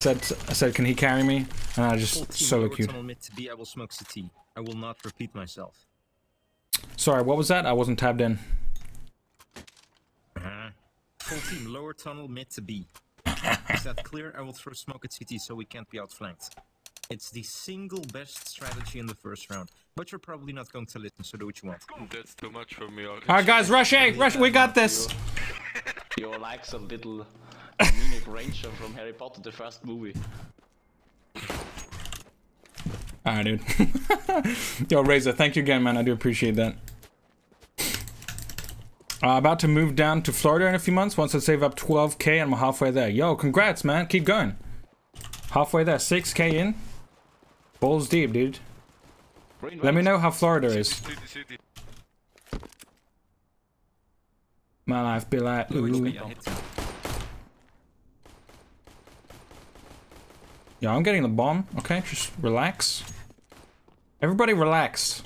Said, I said, can he carry me? And I just team solo queued. tunnel mid to B. I will smoke CT. I will not repeat myself. Sorry, what was that? I wasn't tabbed in. Uh-huh. Full team lower tunnel mid to B. Is that clear? I will throw smoke at CT so we can't be outflanked. It's the single best strategy in the first round. But you're probably not going to listen, so do what you want. That's too much for me. Alright, guys, rush A! Rush, we got this! You're like some little Munich Ranger from Harry Potter, the first movie. Alright, dude. Yo, Razor, thank you again, man. I do appreciate that. Uh, about to move down to Florida in a few months. Once I save up 12k, and I'm halfway there. Yo, congrats, man. Keep going. Halfway there. 6k in. Balls deep, dude. Green Let me know how Florida is. City, city. My life be like, ooh. HP, I hit him. Yeah, I'm getting the bomb. Okay, just relax. Everybody relax.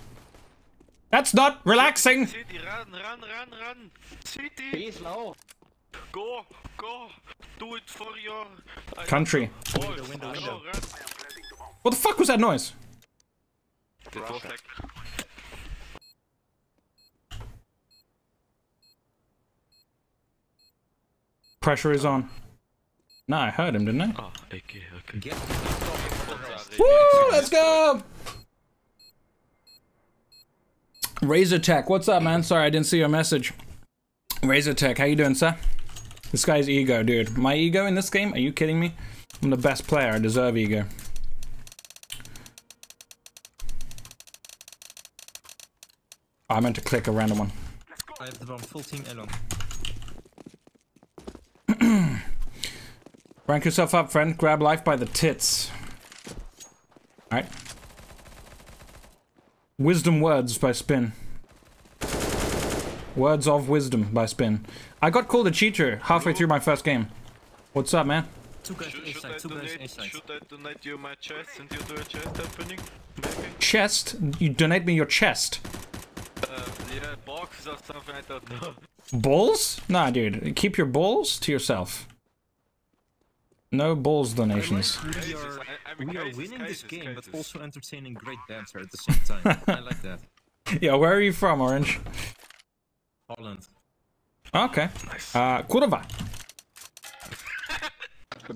That's not relaxing! City, run, run, run, run. City, B is go, go. Do it for your uh, Country. Window, window, window. What the fuck was that noise? That was like Pressure is on. Nah, I heard him, didn't I? Oh, okay, okay. Woo! Let's go! Razor Tech, what's up, man? Sorry, I didn't see your message. Razor Tech, how you doing, sir? This guy's ego, dude. My ego in this game? Are you kidding me? I'm the best player. I deserve ego. Oh, I meant to click a random one. I have the bomb. Full team Elon. Rank yourself up, friend. Grab life by the tits. Alright. Wisdom Words by Spin. Words of Wisdom by Spin. I got called a cheater halfway through my first game. What's up, man? Two guys Should, should I side. Two guys A donate? Should I donate you my chest and you do a chest opening? Maybe. Chest? You donate me your chest. Uh, yeah, box or something. I don't know. Balls? Nah, dude. Keep your balls to yourself. No balls donations. We are, I- I mean, we are winning this game, but also entertaining great banter at the same time. I like that. Yeah, where are you from, Orange? Holland. Okay. Nice. Uh, kurwa.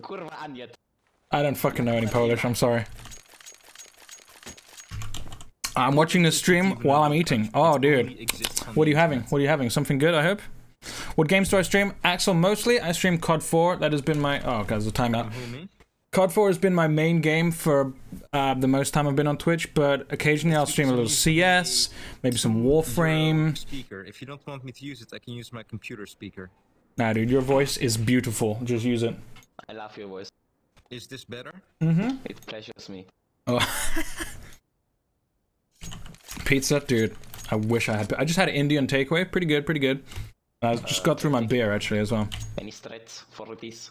Kurwa Aniet. I don't fucking know any Polish, I'm sorry. I'm watching the stream while I'm eating. Oh, dude. What are you having? What are you having? Something good, I hope? What games do I stream? Axel, mostly I stream COD 4. That has been my... Oh, guys, the timeout. COD 4 has been my main game for uh, the most time I've been on Twitch, but occasionally I'll stream a little CS, maybe some Warframe. Speaker. If you don't want me to use it, I can use my computer speaker. Nah, dude, your voice is beautiful. Just use it. I love your voice. Is this better? Mm-hmm. It pleasures me. Oh. Pizza, dude. I wish I had. I just had an Indian takeaway. Pretty good, pretty good. I just got through my beer actually as well. Any threats for this?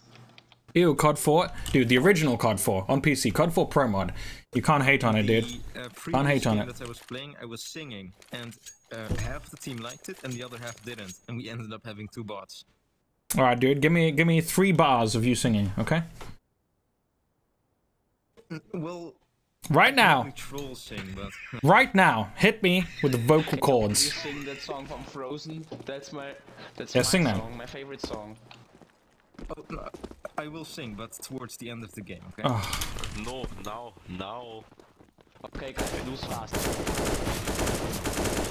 Ew, COD 4, dude. The original COD 4 on PC, COD 4 Pro mod. You can't hate on it, dude. The uh, Can't hate on it. that I was playing, I was singing, and uh, half the team liked it, and the other half didn't, and we ended up having two bots. All right, dude. Give me, give me three bars of you singing, okay? Well, Right now, troll sing, but right now. Hit me with the vocal You cords. sing that song from Frozen. That's my that's Yeah, my sing that. song, my favorite song. Oh, no, I will sing, but towards the end of the game. Okay. Oh, No, now, now. Okay, guys, lose fast.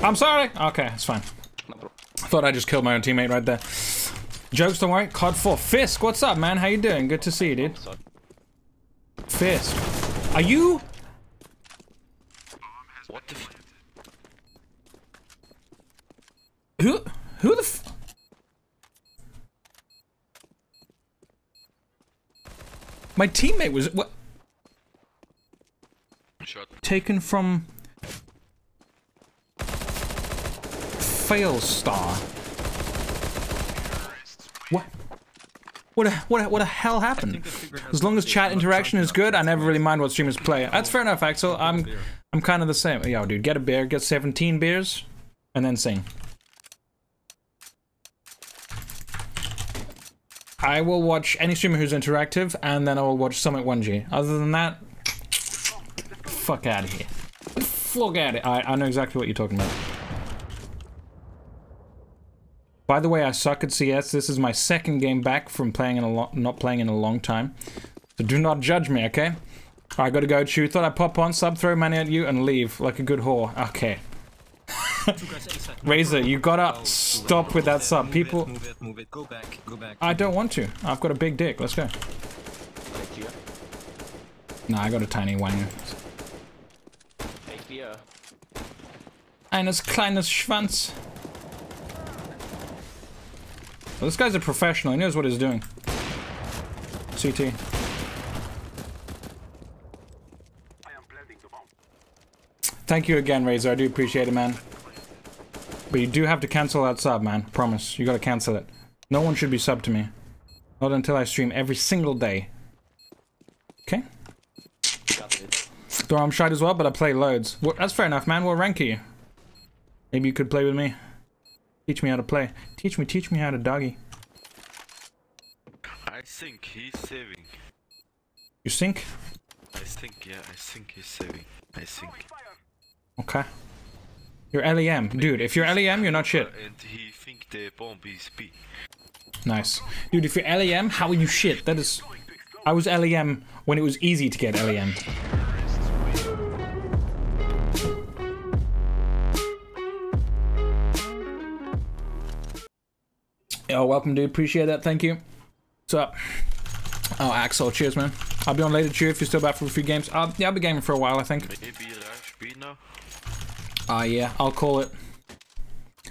I'm sorry. Okay, it's fine. No. I thought I just killed my own teammate right there. Jokes, don't worry. COD 4. Fisk, what's up, man? How you doing? Good to see you, dude. Fisk. Are you... What the f- Who... Who the f... My teammate was... What? Shot. Taken from... Failstar. What? What a, what a, what the hell happened? As long as chat interaction is good, I never really mind what streamers play. That's fair enough, Axel. I'm I'm kind of the same. Yo, dude, get a beer, get 17 beers, and then sing. I will watch any streamer who's interactive, and then I will watch Summit 1G. Other than that, fuck out of here. Fuck out of I, I know exactly what you're talking about. By the way, I suck at CS. This is my second game back from playing in a lo not playing in a long time. So do not judge me, okay? I gotta go, Chew. Thought I'd pop on, sub, throw money at you, and leave like a good whore. Okay. Razor, you gotta stop with that sub. People, Move it, move it. Go back, go back. I don't want to. I've got a big dick. Let's go. Nah, I got a tiny. Right. Eines kleines Schwanz. Well, this guy's a professional. He knows what he's doing. CT. Thank you again, Razor. I do appreciate it, man. But you do have to cancel that sub, man. Promise. You gotta cancel it. No one should be sub to me. Not until I stream every single day. Okay? Got it. Though I'm shite as well, but I play loads. Well, that's fair enough, man. What rank are you? Maybe you could play with me. Teach me how to play. Teach me, teach me how to doggy. I think he's saving. You sink? I think, yeah, I think he's saving. I think. Okay. You're LEM. Dude, if you're LEM, you're not shit. And he think the bomb is B. Nice. Dude, if you're LEM, how are you shit? That is... I was LEM when it was easy to get LEM. Oh, welcome, dude. Appreciate that. Thank you. What's up? Oh, Axel. Cheers, man. I'll be on later, too, if you're still back for a few games. Uh, yeah, I'll be gaming for a while, I think. Maybe rush B now. Ah, yeah, I'll call it.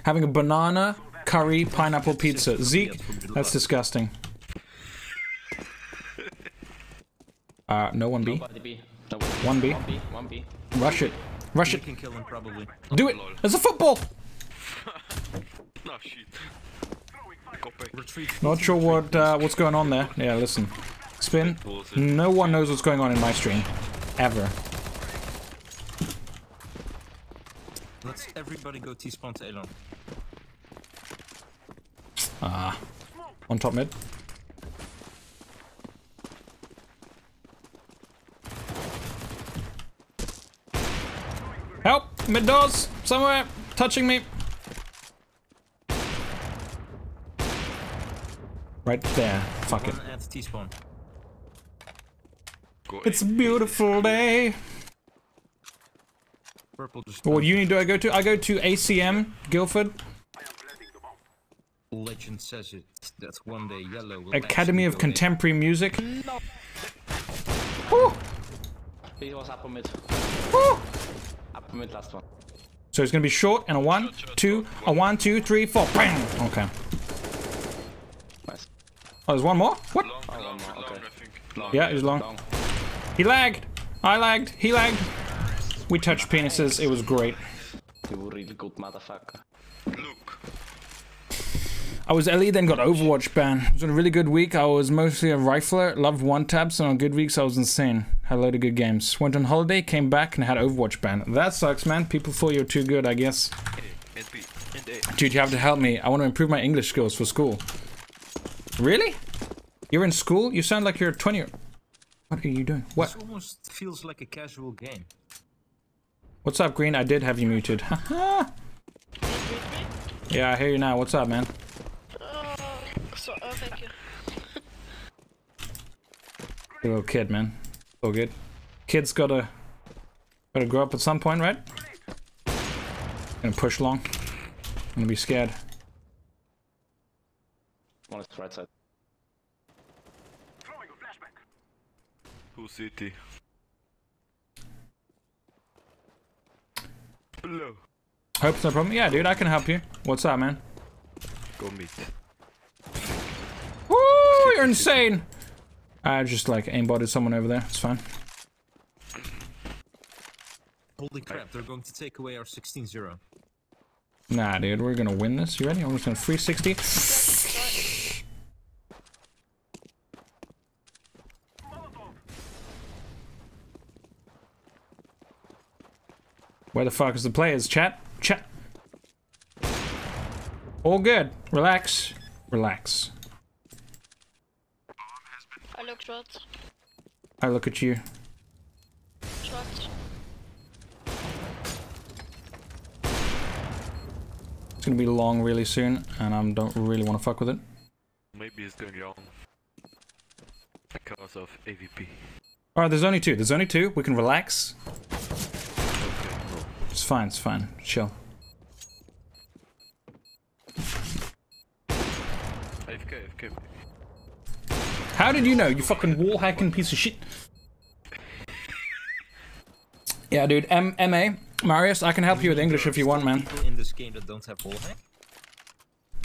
Having a banana, curry, pineapple pizza. Zeke, that's disgusting. Uh, no 1B. Nobody B. No, 1B. 1B. 1B. Rush it. Rush it. can kill him probably. Do it. There's a football. No shit. Go back. Retreat. Not sure what uh, what's going on there. Yeah, listen. Spin. No one knows what's going on in my stream. Ever. Let's everybody go T-spawn to Elon. Ah. On top mid. Help! Mid doors! Somewhere! Touching me! Right there. Fuck it. One at T-spawn. It's a A. beautiful day. Purple just. What uni do I go to? I go to ACM, Guildford, Legend says it. That one day yellow Academy of go in. Contemporary Music. He was upper mid. Upper mid last one. So it's gonna be short and a one, two, a one, two, three, four. Bang! Okay. Nice. Oh, there's one more? What? Long, Oh, long, one more, long, okay. I think. Long. Yeah, he's long. Long. He lagged. I lagged. He lagged. We touched penises. It was great. You really good motherfucker. Look. I was LE, then got Overwatch ban. It was a really good week. I was mostly a rifler, loved one taps, and on good weeks I was insane. Had a load of good games. Went on holiday, came back, and had Overwatch ban. That sucks, man. People thought you were too good, I guess. A and B and A. Dude, you have to help me. I want to improve my English skills for school. Really? You're in school? You sound like you're 20. What are you doing? What? This almost feels like a casual game. What's up, Green? I did have you muted. Haha. yeah, I hear you now. What's up, man? Oh, so, oh, thank you. Good little kid, man. All good. Kids gotta gotta grow up at some point, right? Gonna push long. Gonna be scared. One is right side. Who city? Hello. Hope it's no problem. Yeah, dude, I can help you. What's up, man? Go meet. Woo! You're insane. I just like aimbotted someone over there. It's fine. Holy crap, they're going to take away our 16-0. Nah, dude, we're gonna win this. You ready? I'm just gonna 360. Where the fuck is the players? Chat? Chat. All good. Relax. Relax. Short. I look at you. Short. It's gonna be long really soon, and I don't really want to fuck with it. Maybe it's going long. Because of AVP. Alright, there's only two. There's only two. We can relax. It's fine, it's fine. Chill. AFK, AFK. How did you know, you fucking wall hacking piece of shit? Yeah, dude. M MA. Marius, I can help you with English if you want, man. People in this game that don't have wall hack?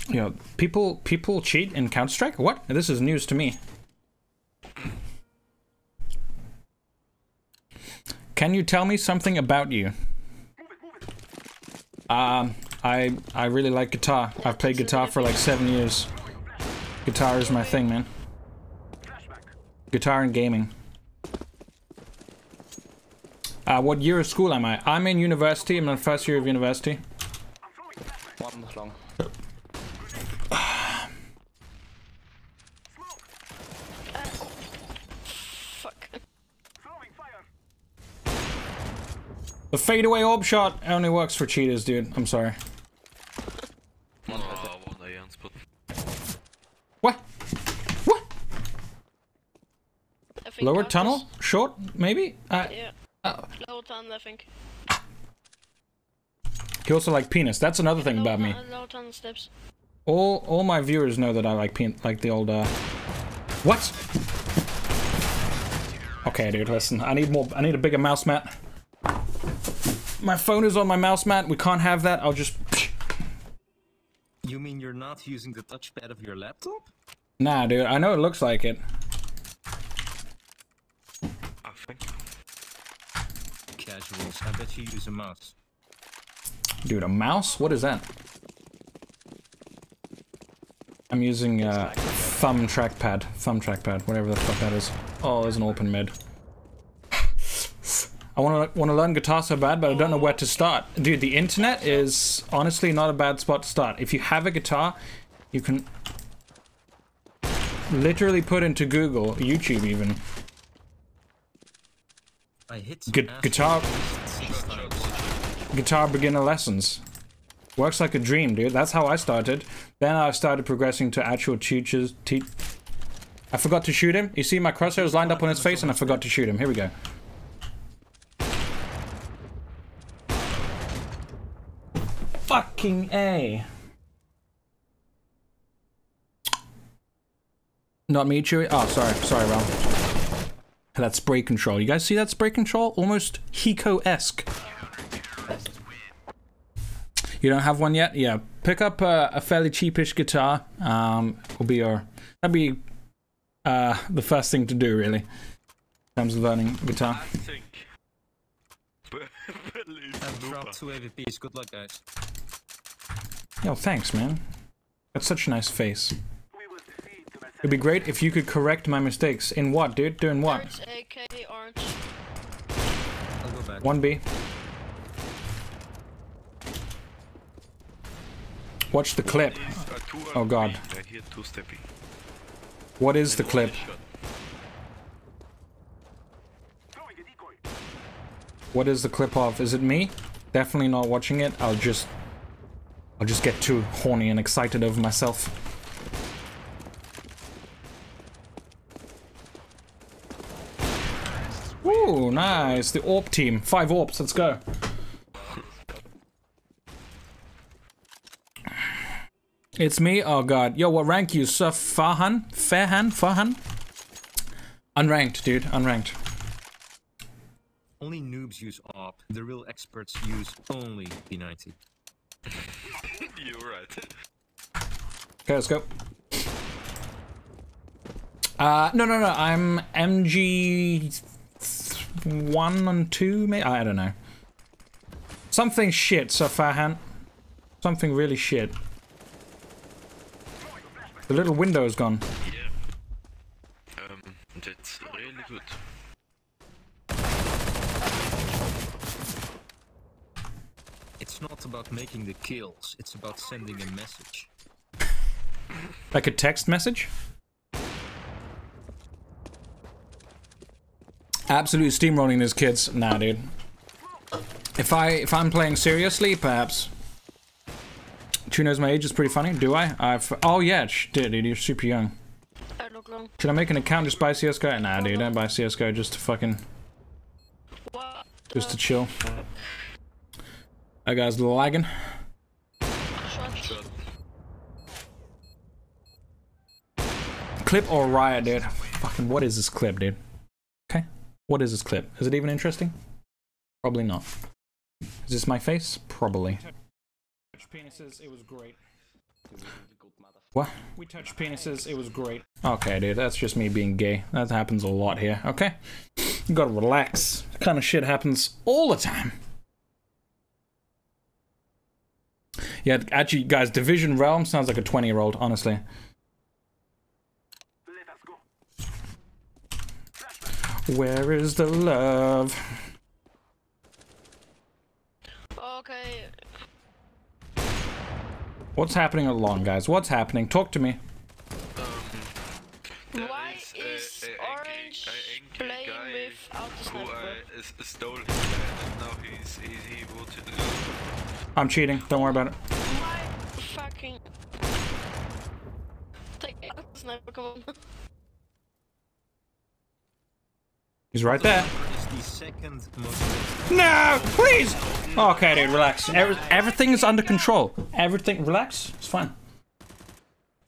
You know, people people cheat in Counter Strike. What? This is news to me. Can you tell me something about you? Um, I I really like guitar. I've played guitar for like seven years. Guitar is my thing, man. Guitar and gaming. Uh, what year of school am I? I'm in university. I'm in first year of university. One long. Fuck. The fadeaway orb shot only works for cheaters, dude. I'm sorry. One one Alliance, but What? What? Lower tunnel? Short? Maybe? Uh, Yeah. Oh. Lower tunnel, I think. he also like penis. That's another thing about me. Lower tunnel steps. All all my viewers know that I like pen like the old uh What? Okay, dude, listen. I need more I need a bigger mouse mat. My phone is on my mouse mat. We can't have that. I'll just You mean you're not using the touchpad of your laptop? Nah, dude. I know it looks like it. I think. Casuals, I bet you use a mouse. Dude, a mouse? What is that? I'm using uh, thumb trackpad. Thumb trackpad, whatever the fuck that is. Oh, there's an open mid. I want to want to learn guitar so bad, but I don't know where to start. Dude, the internet is honestly not a bad spot to start. If you have a guitar, you can literally put into Google, YouTube even, I hit Gu- guitar- guitar beginner lessons. Works like a dream, dude. That's how I started. Then I started progressing to actual teachers. Te- I forgot to shoot him. You see my crosshair crosshairs lined up on his face, and I forgot to shoot him. Here we go. Fucking a. Not me, Chewy. Oh, sorry, sorry, Ral. That spray control. You guys see that spray control? Almost Hiko-esque. You don't have one yet? Yeah. Pick up uh, a fairly cheapish guitar. Um, will be your that'd be uh, the first thing to do, really, in terms of learning guitar. I think. Believe I've dropped two AVPs. Good luck, guys. Yo, thanks, man. That's such a nice face. It'd be great if you could correct my mistakes. In what, dude? Doing what? Orange, AK, orange. I'll go back. One B. Watch the clip. Two Oh, are God. green. I hear two stepping. What is the clip? What is the clip of? Is it me? Definitely not watching it. I'll just I'll just get too horny and excited over myself. Ooh, nice. The AWP team. Five AWPs. Let's go. It's me. Oh god. Yo, what rank you? Sir Farhan? Fairhan? Farhan? Unranked, dude. Unranked. Only noobs use AWP. The real experts use only P90. You're right. Okay, let's go. Uh, no, no, no. I'm MG one and two, maybe. I don't know. Something shit, Sir Farhan. Something really shit. The little window is gone. Yeah. Um, that's really good. It's not about making the kills, it's about sending a message. Like a text message. Absolutely steamrolling these kids. Nah, dude. If I if I'm playing seriously, perhaps. Two knows my age is pretty funny. Do I? I've oh yeah, sh- dude, dude, you're super young. I look long. Should I make an account just buy CS:GO? Nah, dude, don't buy CS:GO just to fucking just to chill. That guy's lagging. Clip or riot, dude? Fucking what is this clip, dude? Okay, what is this clip? Is it even interesting? Probably not. Is this my face? Probably. Penises, it was great. What? We touched penises, it was great. Okay, dude, that's just me being gay. That happens a lot here, okay? You gotta relax. That kind of shit happens all the time. Yeah, actually, guys, Division Realm sounds like a 20 year old, honestly. Where is the love? Okay. What's happening along, guys? What's happening? Talk to me. There Why is a- is a angry- Orange a angry playing guy without the who sniper? uh, stole his and now he's he, he wanted to I'm cheating. Don't worry about it. Why fucking... Take out sniper, come on. He's right there. Is the second most No, please. Okay, dude, relax. Every, everything is under control. Everything, relax. It's fine.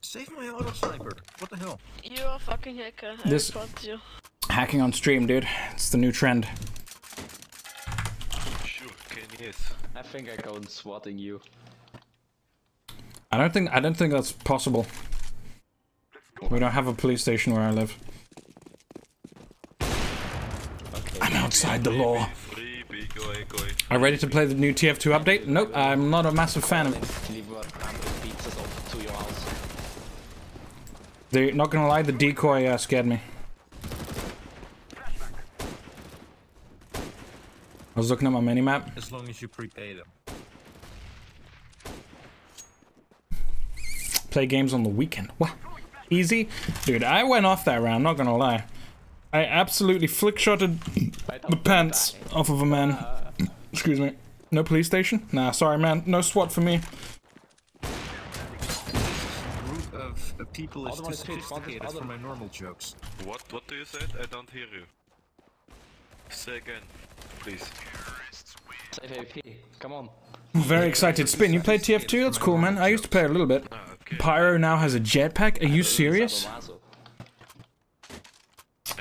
Save my auto sniper. What the hell? You're a fucking hacker. I This- report you. Hacking on stream, dude. It's the new trend. Sure, yes. I think I go and swatting you. I don't think I don't think that's possible. We don't have a police station where I live. I'm outside the law. Free, big oi, oi. Are you ready to play the new TF2 update? Nope, I'm not a massive fan of it. Deliver 100 pizzas off to your house. They're not gonna lie, the decoy uh, scared me. Was looking at my minimap. As long as you prepay them. Play games on the weekend. What? Easy? Dude, I went off that round, not gonna lie. I absolutely flick-shotted the pants off of a man. Excuse me. No police station? Nah, sorry man. No SWAT for me. Group of people is too one is fit, other- sophisticated for my normal jokes. What what do you say? I don't hear you. Say again, please. Save AP. Come on. Very excited. Spin, you played TF2? That's cool, man. I used to play a little bit. Pyro now has a jetpack? Are you serious?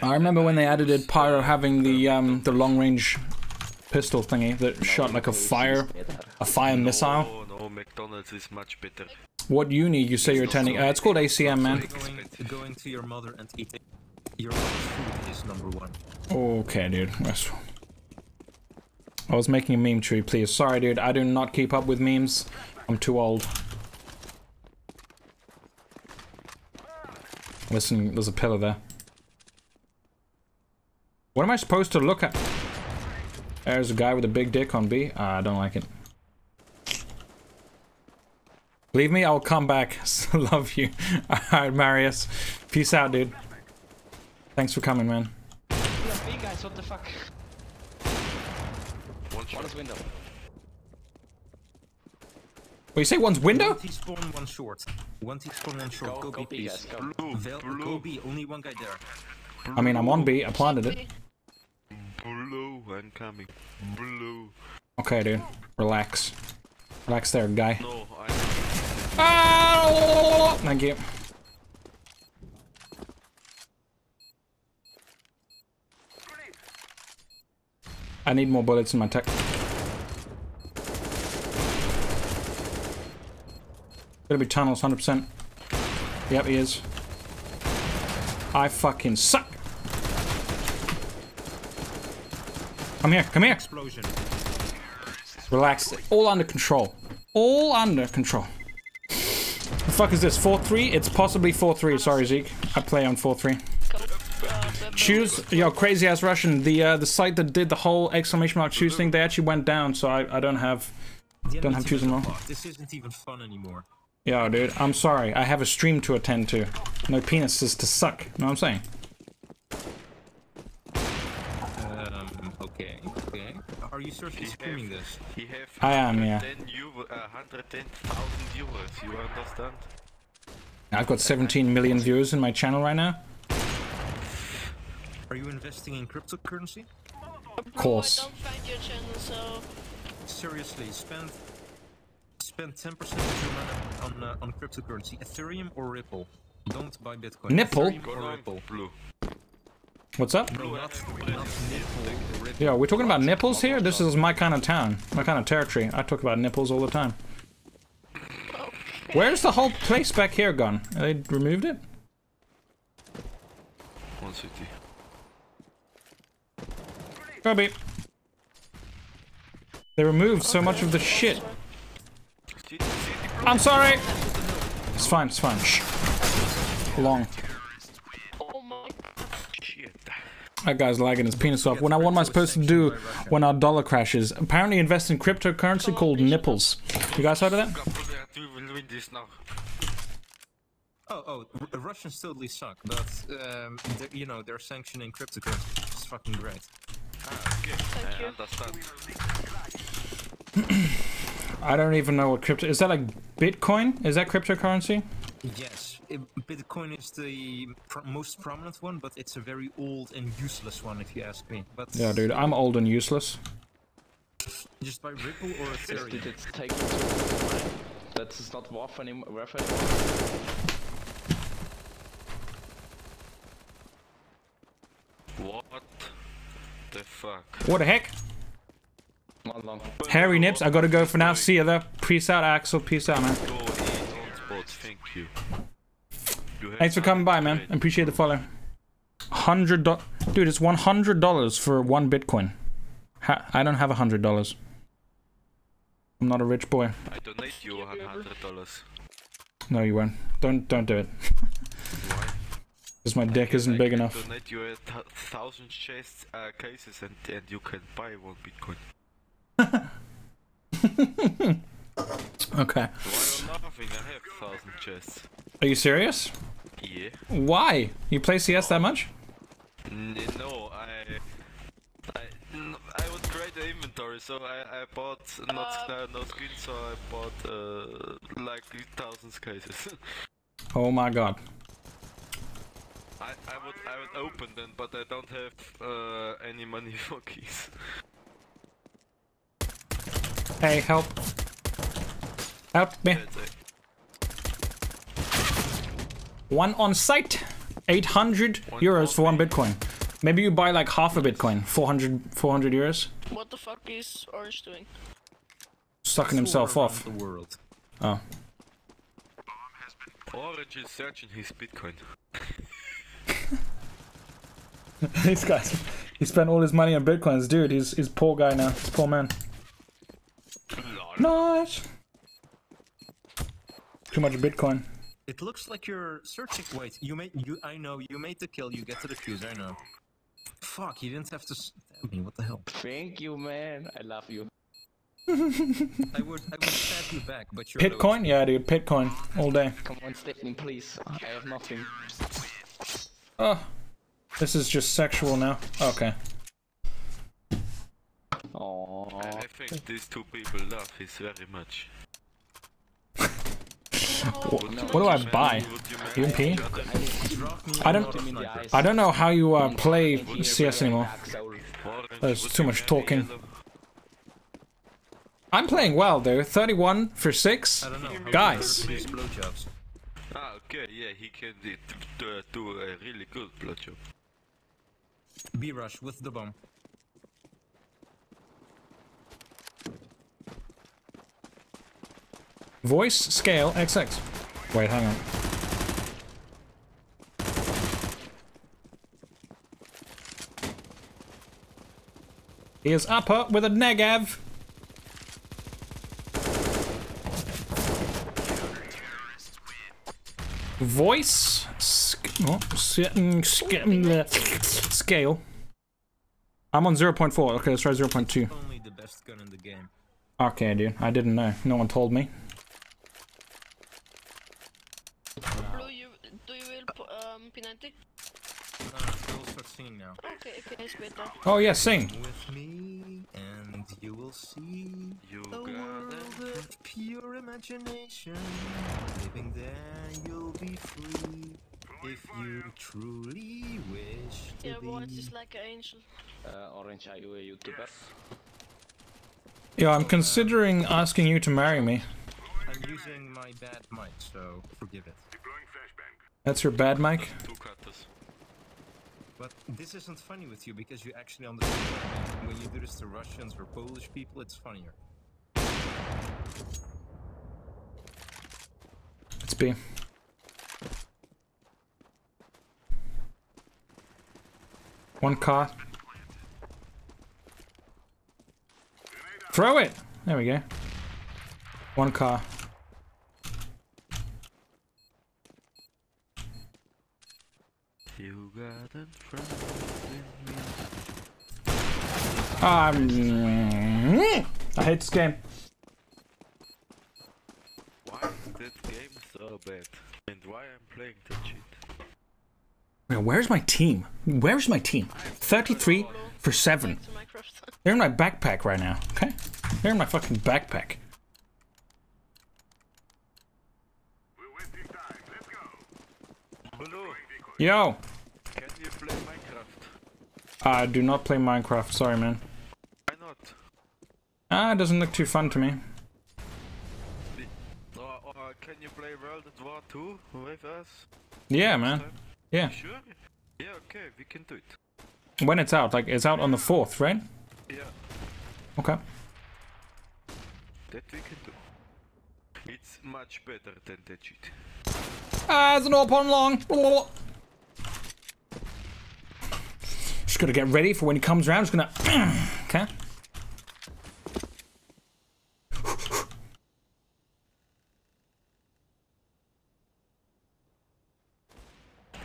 I remember when they added it, Pyro having the um the long range pistol thingy that shot like a fire a fire missile. No, McDonald's is much better. What uni you say you're attending? Uh, it's called ACM, man. Going, going to your mother and eating your mother's food is number one. Okay, dude. That's- I was making a meme tree, please. Sorry, dude. I do not keep up with memes. I'm too old. Listen, there's a pillar there. What am I supposed to look at? There's a guy with a big dick on B. Ah, I don't like it. Leave me, I'll come back. Love you. Alright, Marius. Peace out, dude. Thanks for coming, man. B guys, what the fuck? One One is window. Well, you say one's window? One T spawn, one short. One T spawn, one short. Go, Go, go B, B guys, please. go. Blue, Vel go blue, B, only one guy there. I mean, I'm on B. I planted it. blue, I'm coming. Blue. Okay, dude. Relax. Relax there, guy. No, I. Ah! Thank you. I need more bullets in my tech. Gonna be tunnels, 100%. Yep, he is. I fucking suck. Come here, come here. Explosion. Relax. All under control. All under control. The fuck is this? 4-3? It's possibly 4-3. Sorry, Zeke. I play on 4-3. Choose, yo, crazy ass Russian. The uh, the site that did the whole exclamation mark choose thing, they actually went down, so I, I don't have. The Don't have enemy's choose even them all. This isn't even fun anymore. Yo, dude, I'm sorry. I have a stream to attend to. No penises to suck. You know what I'm saying? Um, Okay, okay. Are you seriously He screaming have- this? He have I am, yeah. 110 uh, 110,000 euros, you understand? I've got 17 million viewers in my channel right now. Are you investing in cryptocurrency? Of course. I don't find your channel, so Seriously, spend spend 10% of your money on uh, on cryptocurrency, Ethereum or Ripple. Don't buy Bitcoin. Nipple? Or Ripple. blue. What's up? No, not, not Nipple. Yeah, we're talking about nipples here? This is my kind of town, my kind of territory. I talk about nipples all the time. Where's the whole place back here gone? They removed it? One city. Kobe. They removed so much of the shit. I'm sorry. It's fine, it's fine. Shh. Long. That guy's lagging his penis off. When I, what am I supposed to do when our dollar crashes? Apparently invest in cryptocurrency called nipples. You guys heard of that? Oh, oh, Russians totally suck, but um, you know they're sanctioning cryptocurrency. It's fucking great. Okay, Thank I you. understand. I don't even know what crypto is. That like Bitcoin? Is that cryptocurrency? Yes, Bitcoin is the pr- most prominent one, but it's a very old and useless one, if you ask me. But Yeah, dude. I'm old and useless. just buy Ripple or Did Ethereum. it take that is not worth any worth anymore? What the fuck? What the heck? Harry Nips, I gotta go for now. See you there. Peace out, Axel. Peace out, man. Go eat on spot, thank you. You Thanks for coming by, man. Appreciate the follow. Hundred dollars, dude. It's one hundred dollars for one Bitcoin. Ha- I don't have a hundred dollars. I'm not a rich boy. I donate you one hundred dollars. No, you won't. Don't don't do it. Why? Because my deck isn't I big can enough. Donate you a th- thousand chest, uh, cases and and you can buy one Bitcoin. Okay. Why or nothing? I have thousand chests. Are you serious? Yeah. Why? You play CS that much? N- No, I would create an inventory, so I, I bought not uh, no skins, so I bought uh, like thousands cases. Oh my god. I, I would I would open them, but I don't have uh, any money for keys. Hey, help. Help me. One on site. 800 euros for one Bitcoin. Maybe you buy like half a Bitcoin. 400, 400 euros. What the fuck is Orange doing? Sucking himself off. The world. Oh. Orange is searching his Bitcoin. These guys. He spent all his money on Bitcoins. Dude, he's, he's poor guy now. He's poor man. Nice. Too much Bitcoin. It looks like you're searching. Wait, you made you. I know you made the kill. You get to the fuse. I know. Fuck, you didn't have to stab me. What the hell? Thank you, man. I love you. I would I would stab you back, but you're Bitcoin? Yeah, dude. Bitcoin. All day. Come on, Stephen, please. I have nothing. Oh. This is just sexual now. Okay. Oh, And I think these two people love his very much. What do I buy? UMP? I don't. him in the eyes. I don't know how you uh, play CS anymore. There's too much talking. I'm playing well though. 31 for six. I don't know. Guys. Ah, okay, yeah, he can do, do, do a really good blowjob. B rush with the bomb. Voice scale XX. Wait, hang on. He is upper with a Negev. Voice oh, sc- mm, sc- mm, scale. I'm on 0.4. Okay, let's try 0.2. Only the best gun in the game. Okay, dude. I didn't know. No one told me. Blue, you do you will um P90? Girls start singing now. Okay, okay, it's better. Oh yeah, sing. With me, and you will see You a got world it. of pure imagination. Living there, you'll be free. If you truly wish to Yeah, voice be. is like an angel. Uh, Orange, are you a YouTuber? Yeah, I'm considering asking you to marry me. I'm using my bad mic, so forgive it. That's your bad mic. Two cutters. But this isn't funny with you because you actually understand. When you do this to Russians or Polish people, it's funnier. Let's be. One car. Throw it! There we go. One car. You got it from me. Um, I hate this game. Why is that game so bad? And why I'm playing that shit? Now, Where's my team? Where's my team? 33 for 7. Back to Minecraft. They're in my backpack right now, okay? They're in my fucking backpack. Hello, Yo! can you play Minecraft? I do not play Minecraft, sorry man. Why not? Ah, it doesn't look too fun to me. Or, or can you play World at War 2 with us? Yeah, man. Time? Yeah. Sure? Yeah, okay, we can do it. When it's out, like, it's out on the 4th, right? Yeah, Okay. that we can do. It's much better than that shit. Ah, it's an open long. Just gotta get ready for when he comes around. Just gonna. okay.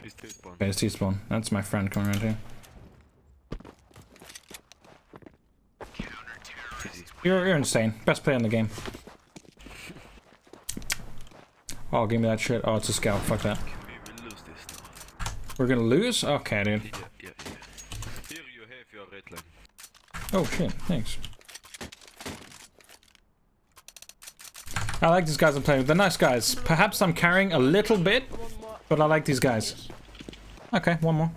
Is this one? Okay, T-spawn. That's my friend coming around here. You're, you're insane. Best player in the game. Oh, give me that shit. Oh, it's a scout. Fuck that. We're gonna lose? Okay, dude. Oh shit, thanks. I like these guys I'm playing with. They're nice guys. Perhaps I'm carrying a little bit, but I like these guys. Okay, one more.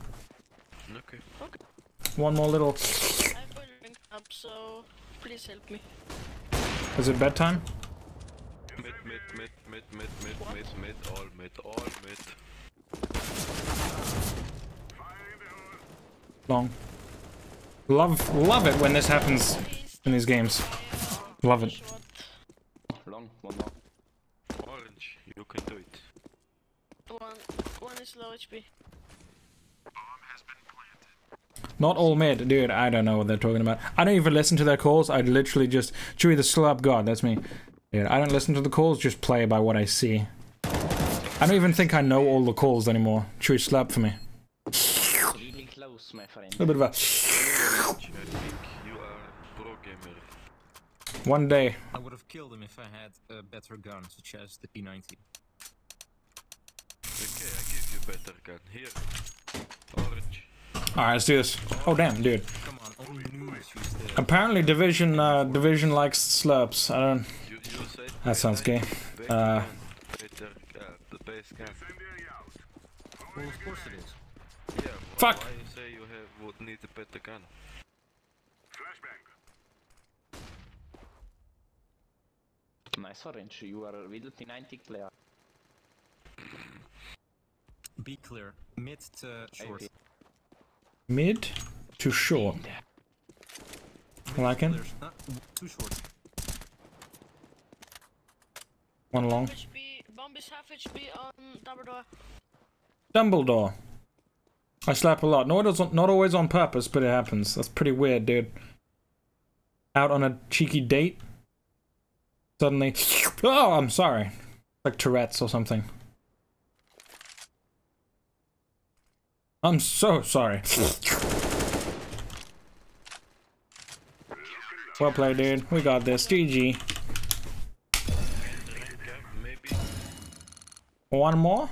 Okay. One more little... I've been rank up, so please. Is it bedtime? Mid, mid, mid, mid, mid, mid, mid, mid, all mid, all mid. Long. Love, love it when this happens in these games. Love it. Long, one more. Orange, you can do it. One, one is low HP. Not all mid, dude. I don't know what they're talking about. I don't even listen to their calls. I literally just Chewy the slab god. That's me. Dude, I don't listen to the calls. Just play by what I see. I don't even think I know all the calls anymore. Chewy slab for me. Really close, my friend. A little bit of Orange, I think you are a pro a one day. I would have killed him if I had a better gun, such as the P90. Okay, I give you better gun. Here. Oh, Orange. All right, let's do this. Oh damn, dude. Come on, only noobs use the. Apparently, division uh, division likes slurps. I don't. You, you said That sounds gay. Uh, gun, better, uh, the base gun. Well, of course it is. Yeah, Fuck. why say you have would need a better gun? Nice orange, you are a little P90 player. Be clear. Mid to short. AP. Mid to short. I like it. There's not too short. One long. HP. Bomb is half HP on Dumbledore. Dumbledore. I slap a lot. Not always, on, not always on purpose, but it happens. That's pretty weird, dude. Out on a cheeky date. Suddenly, oh, I'm sorry. Like Tourette's or something. I'm so sorry. well played, dude. We got this. GG. One more?